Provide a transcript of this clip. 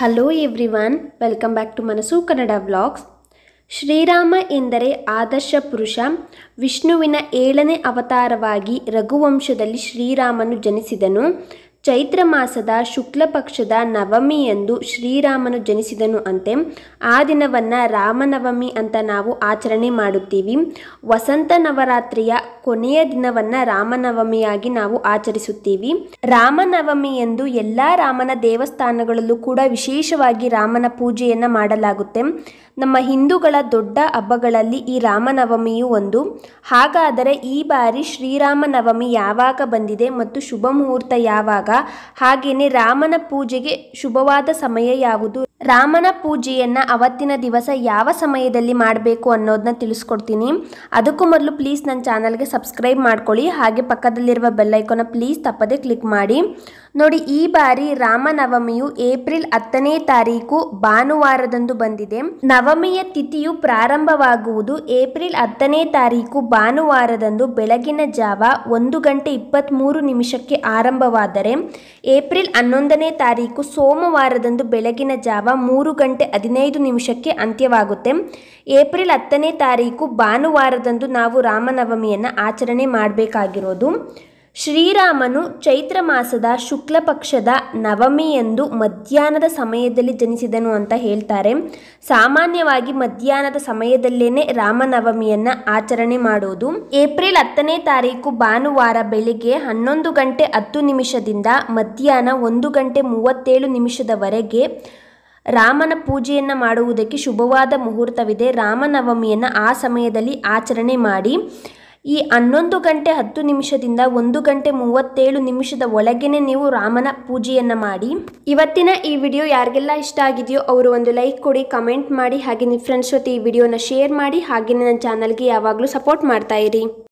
Hello everyone welcome back to Manasu Kannada vlogs Shriram ಎಂದರೆ ಆದರ್ಶ ಪುರುಷ, ವಿಷ್ಣುವಿನ ಏಳನೇ ಅವತಾರವಾಗಿ ರಘುವಂಶದಲ್ಲಿ ಶ್ರೀರಾಮನು ಜನಿಸಿದನು. ಚೈತ್ರ ಮಾಸದ ಶುಕ್ಲ ಪಕ್ಷದ ನವಮಿಯಂದು ಶ್ರೀರಾಮನು ಜನಿಸಿದನು ಅಂತೆ, ಆ ದಿನವನ್ನು ರಾಮನವಮಿ ಅಂತ ನಾವು ಆಚರಣೆ ಮಾಡುತ್ತೀವಿ. ವಸಂತ ನವರಾತ್ರಿಯ ಕೊನೆಯ ದಿನವನ್ನು ರಾಮನವಮಿಯಾಗಿ ನಾವು ಆಚರಿಸುತ್ತೀವಿ. ರಾಮನವಮಿಯಂದು ಎಲ್ಲ ರಾಮನ ದೇವಸ್ಥಾನಗಳಲ್ಲೂ ಕೂಡ ವಿಶೇಷವಾಗಿ ರಾಮನ ಪೂಜೆಯನ್ನು ಮಾಡಲಾಗುತ್ತೆ. ನಮ್ಮ ಹಿಂದೂಗಳ ದೊಡ್ಡ ಹಬ್ಬಗಳಲ್ಲಿ ಈ ರಾಮನವಮಿಯು ಒಂದು. ಹಾಗಾದರೆ ಈ ಬಾರಿ ಶ್ರೀರಾಮನವಮಿ ಯಾವಾಗ ಬಂದಿದೆ ಮತ್ತು ಶುಭ ಮುಹೂರ್ತ ಯಾವಾಗ? ಹಾಗೆಯೇ ರಾಮನ ಪೂಜೆಗೆ ಶುಭವಾದ ಸಮಯ ಯಾವುದು? ರಾಮನ ಪೂಜೆಯನ್ನು ಅವತ್ತಿನ ದಿವಸ ಯಾವ ಸಮಯದಲ್ಲಿ ಮಾಡಬೇಕು ಅನ್ನೋದನ್ನ ತಿಳಿಸ್ಕೊಡ್ತೀನಿ. ಅದಕ್ಕೂ ಮೊದಲು ಪ್ಲೀಸ್ ನನ್ನ ಚಾನಲ್ಗೆ ಸಬ್ಸ್ಕ್ರೈಬ್ ಮಾಡ್ಕೊಳ್ಳಿ. ಹಾಗೆ ಪಕ್ಕದಲ್ಲಿರುವ ಬೆಲ್ಲೈಕೋನ ಪ್ಲೀಸ್ ತಪ್ಪದೇ ಕ್ಲಿಕ್ ಮಾಡಿ. ನೋಡಿ, ಈ ಬಾರಿ ರಾಮನವಮಿಯು ಏಪ್ರಿಲ್ ಹತ್ತನೇ ತಾರೀಕು ಭಾನುವಾರದಂದು ಬಂದಿದೆ. ನವಮಿಯ ತಿಥಿಯು ಪ್ರಾರಂಭವಾಗುವುದು ಏಪ್ರಿಲ್ ಹತ್ತನೇ ತಾರೀಕು ಭಾನುವಾರದಂದು ಬೆಳಗಿನ ಜಾವ ಒಂದು ಗಂಟೆ ಇಪ್ಪತ್ತ್ಮೂರು ನಿಮಿಷಕ್ಕೆ ಆರಂಭವಾದರೆ, ಏಪ್ರಿಲ್ ಹನ್ನೊಂದನೇ ತಾರೀಕು ಸೋಮವಾರದಂದು ಬೆಳಗಿನ ಜಾವ ಮೂರು ಗಂಟೆ ಹದಿನೈದು ನಿಮಿಷಕ್ಕೆ ಅಂತ್ಯವಾಗುತ್ತೆ. ಏಪ್ರಿಲ್ ಹತ್ತನೇ ತಾರೀಕು ಭಾನುವಾರದಂದು ನಾವು ರಾಮನವಮಿಯನ್ನು ಆಚರಣೆ ಮಾಡಬೇಕಾಗಿರೋದು. ಶ್ರೀರಾಮನು ಚೈತ್ರ ಮಾಸದ ಶುಕ್ಲ ಪಕ್ಷದ ನವಮಿಯಂದು ಮಧ್ಯಾಹ್ನದ ಸಮಯದಲ್ಲಿ ಜನಿಸಿದನು ಅಂತ ಹೇಳ್ತಾರೆ. ಸಾಮಾನ್ಯವಾಗಿ ಮಧ್ಯಾಹ್ನದ ಸಮಯದಲ್ಲೇನೆ ರಾಮನವಮಿಯನ್ನು ಆಚರಣೆ ಮಾಡುವುದು ಏಪ್ರಿಲ್ ಹತ್ತನೇ ತಾರೀಕು ಭಾನುವಾರ ಬೆಳಿಗ್ಗೆ ಹನ್ನೊಂದು ಗಂಟೆ ಹತ್ತು ನಿಮಿಷದಿಂದ ಮಧ್ಯಾಹ್ನ ಒಂದು ಗಂಟೆ ಮೂವತ್ತೇಳು ನಿಮಿಷದವರೆಗೆ ರಾಮನ ಪೂಜೆಯನ್ನು ಮಾಡುವುದಕ್ಕೆ ಶುಭವಾದ ಮುಹೂರ್ತವಿದೆ. ರಾಮನವಮಿಯನ್ನು ಆ ಸಮಯದಲ್ಲಿ ಆಚರಣೆ ಮಾಡಿ. ಈ ಹನ್ನೊಂದು ಗಂಟೆ ಹತ್ತು ನಿಮಿಷದಿಂದ ಒಂದು ಗಂಟೆ ಮೂವತ್ತೇಳು ನಿಮಿಷದ ಒಳಗೇನೆ ನೀವು ರಾಮನ ಪೂಜೆಯನ್ನು ಮಾಡಿ. ಇವತ್ತಿನ ಈ ವಿಡಿಯೋ ಯಾರಿಗೆಲ್ಲ ಇಷ್ಟ ಆಗಿದೆಯೋ ಅವರು ಒಂದು ಲೈಕ್ ಕೊಡಿ, ಕಮೆಂಟ್ ಮಾಡಿ, ಹಾಗೆ ನಿಮ್ಮ ಫ್ರೆಂಡ್ಸ್ ಜೊತೆ ಈ ವಿಡಿಯೋನ ಶೇರ್ ಮಾಡಿ ಹಾಗೆ ನನ್ನ ಚಾನಲ್ಗೆ ಯಾವಾಗಲೂ ಸಪೋರ್ಟ್ ಮಾಡ್ತಾ ಇರಿ.